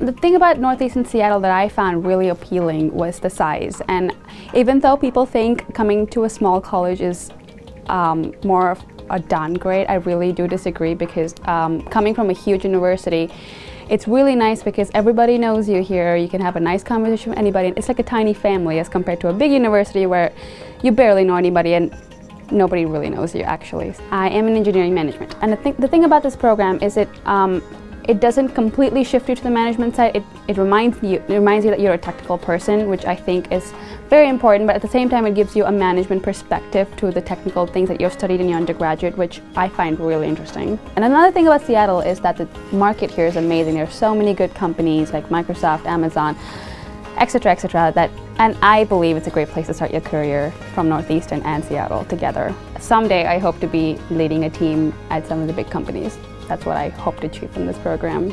The thing about Northeastern Seattle that I found really appealing was the size. And even though people think coming to a small college is um, more of a downgrade, I really do disagree because um, coming from a huge university, it's really nice because everybody knows you here. You can have a nice conversation with anybody. It's like a tiny family as compared to a big university where you barely know anybody and nobody really knows you actually. I am in engineering management. And the, th the thing about this program is it um, it doesn't completely shift you to the management side. It, it reminds you it reminds you that you're a technical person, which I think is very important. But at the same time, it gives you a management perspective to the technical things that you've studied in your undergraduate, which I find really interesting. And another thing about Seattle is that the market here is amazing. There are so many good companies like Microsoft, Amazon, etc., etc. That and I believe it's a great place to start your career from Northeastern and Seattle together. Someday, I hope to be leading a team at some of the big companies. That's what I hope to achieve from this program.